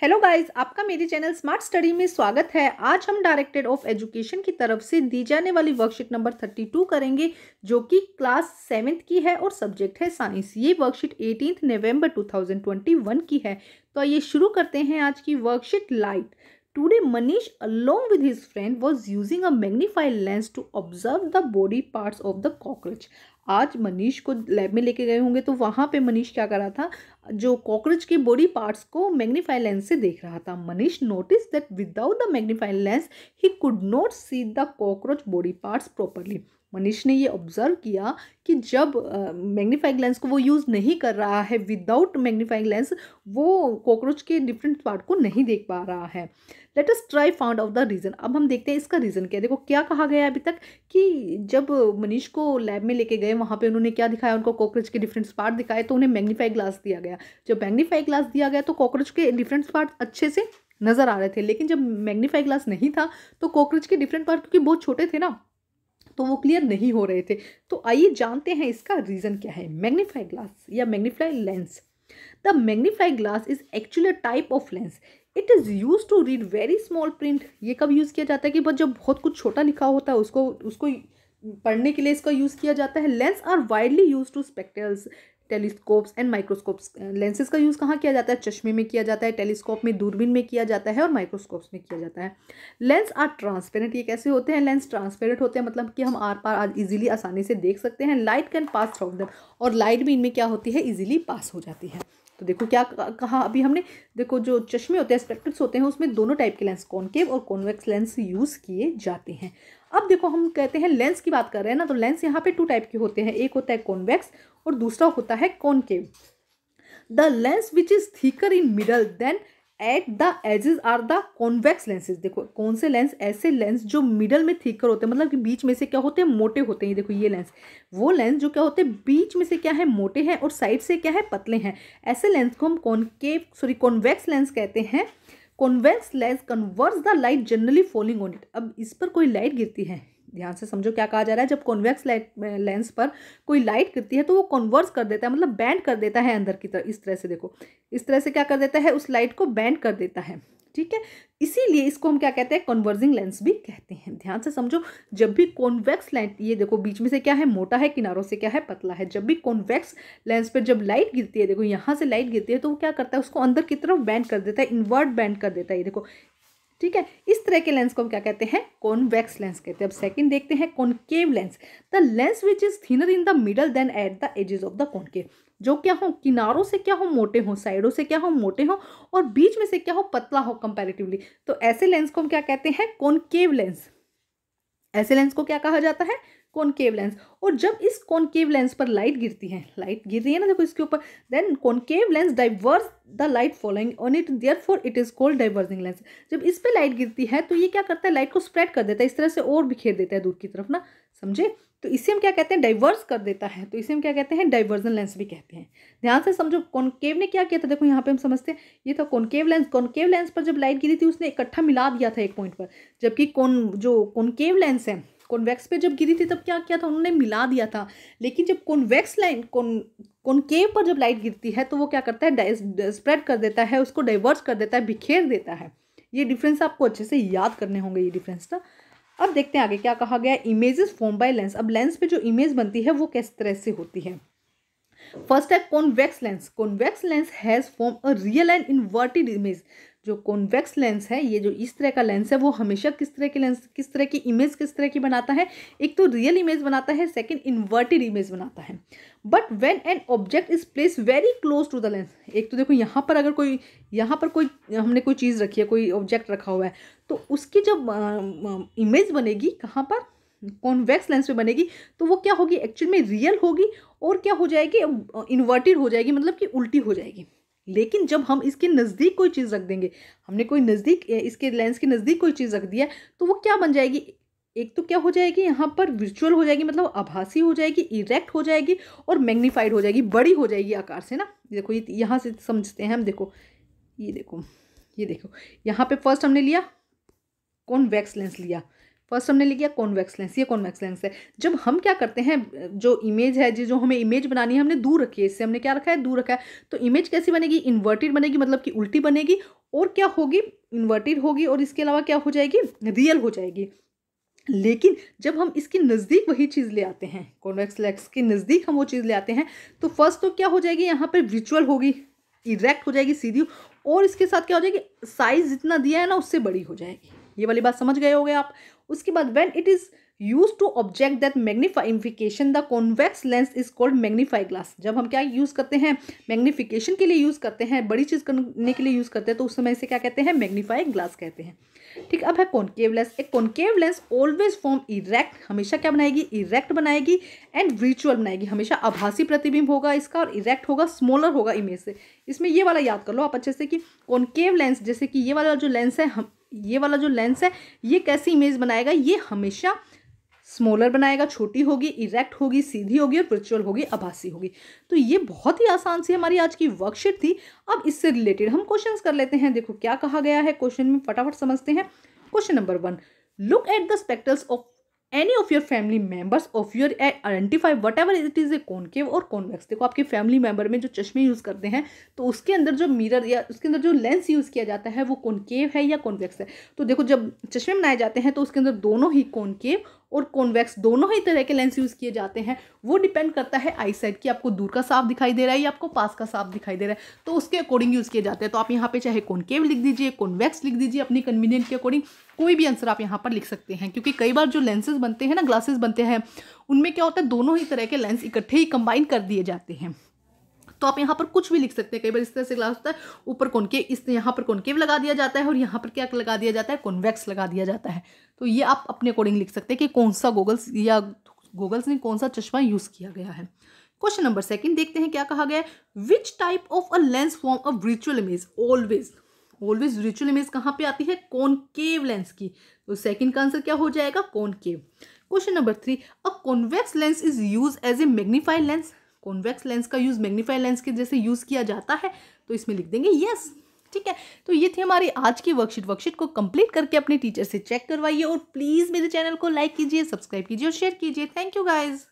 Hello guys आपका मेरे channel smart study में स्वागत है। आज हम डायरेक्टेड ऑफ़ एजुकेशन की तरफ़ से दी जाने वाली वर्कशीट नंबर थर्टी टू करेंगे, जो कि क्लास सेवेंथ की है और सब्जेक्ट है साइंस ये वर्कशीट एटीनथ नवंबर 2021 की है। तो ये शुरू करते हैं आज की worksheet light today Manish along with his friend was using a magnified lens to observe the body parts of the cockroach आज मनीष को लैब में लेके गए होंगे तो वहाँ पे मनीष क्या कर रहा था? जो कॉकरोच के बॉडी पार्ट्स को मैग्नीफाई लेंस से देख रहा था। Manish notice that without the magnify lens he could not see the cockroach body parts properly Manish ने ये ऑब्ज़र्व किया कि जब मैग्नीफाइंग लेंस को वो यूज़ नहीं कर रहा है विदाउट मैग्नीफाइंग लेंस वो कॉकरोच के डिफरेंट पार्ट को नहीं देख पा रहा है। Let us try found out the reason अब हम देखते हैं इसका रीज़न क्या है। देखो, क्या कहा गया अभी तक कि जब मनीष को लैब में लेके गए, वहाँ पे उन्होंने क्या दिखाया? उनको कॉकरोच के डिफरेंट पार्ट दिखाए तो उन्हें मैग्नीफाई ग्लास दिया गया। जब मैग्नीफाई ग्लास दिया गया तो कॉकरोच के डिफरेंट पार्ट अच्छे से नज़र आ रहे थे। लेकिन जब मैग्नीफाई ग्लास नहीं था तो कॉकरोच के डिफरेंट पार्ट क्योंकि बहुत छोटे थे ना तो वो क्लियर नहीं हो रहे थे। तो आइए जानते हैं इसका रीज़न क्या है। मैग्नीफाई ग्लास या magnify lens the magnify glass is actually type of lens it is use to read very small print ये कब यूज़ किया जाता है कि बस जब बहुत कुछ छोटा लिखा होता है, उसको उसको पढ़ने के लिए इसका यूज़ किया जाता है। Lens are widely use to spectacles telescopes and microscopes lenses का यूज़ कहाँ किया जाता है? चश्मे में किया जाता है, टेलीस्कोप में, दूरबीन में किया जाता है और माइक्रोस्कोप्स में किया जाता है। लेंस आर ट्रांसपेरेंट, ये कैसे होते हैं? लेंस ट्रांसपेरेंट होते हैं मतलब कि हम आर पार आज ईजिली आसानी से देख सकते हैं। Light can pass through them और लाइट भी इनमें क्या होती है? ईजिली पास हो जाती है। तो देखो क्या कहा अभी हमने, देखो जो चश्मे होते हैं, स्पेक्ट्रल्स होते हैं, उसमें दोनों टाइप के लेंस, कॉनकेव और कॉन्वेक्स लेंस यूज़ किए जाते हैं। अब देखो, हम कहते हैं लेंस की बात कर रहे हैं ना तो लेंस यहाँ पे टू टाइप के होते हैं। एक होता है कॉन्वेक्स और दूसरा होता है concave the lens which is thicker in middle than at the edges are the convex lenses देखो, कौन से लेंस ऐसे लेंस जो मिडल में थीकर होते हैं मतलब कि बीच में से क्या होते हैं? मोटे होते हैं। देखो, ये लेंस वो लेंस जो क्या होते हैं? बीच में से क्या है? मोटे हैं और साइड से क्या है? पतले हैं। ऐसे लेंस को हम कॉनकेव सॉरी कॉन्वेक्स लेंस कहते हैं। Convex lens converse the light generally falling on it अब इस पर कोई लाइट गिरती है? ध्यान से समझो क्या कहा जा रहा है। जब कॉन्वेक्स लाइट लेंस पर कोई लाइट गिरती है तो वो कन्वर्स कर देता है मतलब बैंड कर देता है अंदर की तरफ़। इस तरह से देखो। इस तरह से क्या कर देता है? उस लाइट को बैंड कर देता है। ठीक है? इसीलिए इसको हम क्या कहते हैं? कन्वर्जिंग लेंस भी कहते हैं। ध्यान से समझो, जब भी कॉन्वेक्स लेंस ये देखो बीच में से क्या है? मोटा है, किनारों से क्या है? पतला है। जब भी कॉन्वेक्स लेंस पर जब लाइट गिरती है, देखो यहाँ से लाइट गिरती है तो वो क्या करता है? उसको अंदर की तरफ़ बैंड कर देता है इन्वर्ट बैंड कर देता है, ये देखो। ठीक है? इस तरह के लेंस को हम क्या कहते हैं? कॉन्वेक्स लेंस कहते हैं। अब सेकंड देखते हैं concave lens the lens which is thinner in the middle than at the edges of the concave जो क्या हो, किनारों से क्या हो, मोटे हो, साइडों से क्या हो, मोटे हो और बीच में से क्या हो, पतला हो कंपैरेटिवली तो ऐसे लेंस को हम क्या कहते हैं? कॉनकेव लेंस ऐसे लेंस को क्या कहा जाता है? कॉनकेव लेंस और जब इस कॉनकेव लेंस पर लाइट गिरती है लाइट गिर रही है ना देखो इसके ऊपर then concave lens diverse the light following on it therefore it is called diverging lens जब इस पर लाइट गिरती है तो ये क्या करता है? लाइट को स्प्रेड कर देता है, इस तरह से और बिखेर देता है दूर की तरफ़ ना, समझे? तो इसे हम क्या कहते हैं? डाइवर्स कर देता है। तो इसे हम क्या कहते हैं? डाइवर्जन लेंस भी कहते हैं। ध्यान से समझो कॉनकेव ने क्या किया था? देखो यहाँ पे हम समझते हैं। ये था कॉनकेव लेंस कॉनकेव लेंस पर जब लाइट गिरी थी, उसने इकट्ठा मिला दिया था एक पॉइंट पर। जबकि कौन जो कॉनकेव लेंस है कॉन्वेक्स पे जब गिरी थी, तब क्या किया था? उन्होंने मिला दिया था। लेकिन जब कॉन्वेक्स लाइन कौन कॉनकेव पर जब लाइट गिरती है तो वो क्या करता है? स्प्रेड कर देता है, उसको डाइवर्स कर देता है, बिखेर देता है। ये डिफरेंस आपको अच्छे से याद करने होंगे, ये डिफरेंस ना। अब देखते हैं आगे क्या कहा गया इमेजेस फॉर्म बाय लेंस अब लेंस पे जो इमेज बनती है, वो किस तरह से होती है? फ़र्स्ट है convex lens convex lens has form a real and inverted image जो कॉन्वेक्स लेंस है, ये जो इस तरह का लेंस है, वो हमेशा किस तरह की लेंस किस तरह की इमेज किस तरह की बनाता है? एक तो रियल इमेज बनाता है सेकंड इन्वर्टेड इमेज बनाता है। But when an object is place very close to the lens एक तो देखो यहाँ पर अगर कोई, यहाँ पर कोई, हमने कोई चीज़ रखी है, कोई ऑब्जेक्ट रखा हुआ है तो उसकी जब इमेज बनेगी कहाँ पर? कॉन्वेक्स लेंस में बनेगी तो वो क्या होगी? एक्चुअल में रियल होगी और क्या हो जाएगी? इन्वर्टेड हो जाएगी मतलब कि उल्टी हो जाएगी। लेकिन जब हम इसके नज़दीक कोई चीज़ रख देंगे, हमने कोई नज़दीक इसके लेंस के नज़दीक कोई चीज़ रख दिया तो वो क्या बन जाएगी? एक तो क्या हो जाएगी? यहाँ पर विजुअल हो जाएगी मतलब आभासी हो जाएगी इरेक्ट हो जाएगी और मैग्नीफाइड हो जाएगी, बड़ी हो जाएगी आकार से ना? देखो, ये यहाँ से समझते हैं हम, देखो, ये देखो ये देखो, यहाँ पे फ़र्स्ट हमने लिया, कौन वैक्स लेंस लिया? फ़र्स्ट हमने लिया कॉन्वेक्स लेंस ये कॉन्वेक्स लेंस है। जब हम क्या करते हैं, जो इमेज है, जो हमें इमेज बनानी है, हमने दूर रखी है, इससे हमने क्या रखा है, दूर रखा है। तो इमेज कैसी बनेगी? इन्वर्टेड बनेगी मतलब कि उल्टी बनेगी, और क्या होगी? इन्वर्टेड होगी, और इसके अलावा क्या हो जाएगी? रियल हो जाएगी। लेकिन जब हम इसके नज़दीक वही चीज़ ले आते हैं कॉन्वेक्स लेंस के नज़दीक हम वो चीज़ ले आते हैं तो फ़र्स्ट तो क्या हो जाएगी? यहाँ पर विचुअल होगी इरेक्ट हो जाएगी सीधी, और इसके साथ क्या हो जाएगी? साइज़ जितना दिया है ना, उससे बड़ी हो जाएगी। ये वाली बात समझ गए होगे आप। उसके बाद when it is use to object that magnification the convex lens is called magnify glass जब हम क्या यूज़ करते हैं? मैग्नीफिकेशन के लिए यूज़ करते हैं, बड़ी चीज़ करने के लिए यूज़ करते हैं तो उस समय से क्या कहते हैं? मैग्नीफाई ग्लास कहते हैं। ठीक, अब है कॉनकेव लेंस एक concave lens always form erect हमेशा क्या बनाएगी? इरेक्ट बनाएगी एंड विचुअल बनाएगी। हमेशा आभासी प्रतिबिंब होगा इसका और इरेक्ट होगा स्मॉलर होगा इमेज से। इसमें ये वाला याद कर लो आप अच्छे से कि कॉनकेव लेंस जैसे कि ये वाला जो लेंस है, हम ये वाला जो लेंस है, ये कैसी इमेज बनाएगा? ये हमेशा स्मॉलर बनाएगा, छोटी होगी इरेक्ट होगी, सीधी होगी और वर्चुअल होगी, आभासी होगी। तो ये बहुत ही आसान सी हमारी आज की वर्कशीट थी। अब इससे रिलेटेड हम क्वेश्चंस कर लेते हैं। देखो क्या कहा गया है? क्वेश्चन में फटाफट समझते हैं। Question number one look at the spectacles of any of your family members of your identify whatever it is a concave और कॉन्वेक्स देखो आपके फैमिली मेंबर में जो चश्मे यूज़ करते हैं तो उसके अंदर जो मिरर या उसके अंदर जो लेंस यूज़ किया जाता है, वो कॉनकेव है या कॉन्वेक्स है? तो देखो जब चश्मे बनाए जाते हैं तो उसके अंदर दोनों ही कॉनकेव और कॉन्वेक्स दोनों ही तरह के लेंस यूज़ किए जाते हैं, वो डिपेंड करता है आई साइड कि, आपको दूर का साफ़ दिखाई दे रहा है या आपको पास का साफ़ दिखाई दे रहा है। तो उसके अकॉर्डिंग यूज़ किए जाते हैं। तो आप यहाँ पे चाहे कॉनकेव लिख दीजिए कॉन्वेक्स लिख दीजिए, अपनी कन्वीनियंट के अकॉर्डिंग कोई भी आंसर आप यहाँ पर लिख सकते हैं। क्योंकि कई बार जो लेंसेज बनते हैं ना ग्लासेस बनते हैं, उनमें क्या होता है, दोनों ही तरह के लेंस इकट्ठे ही कंबाइन कर दिए जाते हैं। तो आप यहाँ पर कुछ भी लिख सकते हैं। कई बार इस तरह से ग्लास होता है, ऊपर कौनके इस यहाँ पर कौनकेव लगा दिया जाता है और यहाँ पर क्या लगा दिया जाता है? कॉन्वेक्स लगा दिया जाता है। तो ये आप अपने अकॉर्डिंग लिख सकते हैं कि कौन सा गूगल्स या गूगल्स ने कौन सा चश्मा यूज़ किया गया है। क्वेश्चन नंबर सेकंड देखते हैं क्या कहा गया which type of a lens form a विचुअल image always always विचुअल image कहाँ पे आती है? कॉनकेव लेंस की। तो सेकंड का आंसर क्या हो जाएगा? Concave question number three a convex lens is use as a magnified lens convex lens का यूज़ मैग्नीफाई लेंस के जैसे यूज़ किया जाता है तो इसमें लिख देंगे येस ठीक है? तो ये थी हमारी आज की वर्कशीट वर्कशीट को कंप्लीट करके अपने टीचर से चेक करवाइए और प्लीज़ मेरे चैनल को लाइक कीजिए सब्सक्राइब कीजिए और शेयर कीजिए. Thank you guys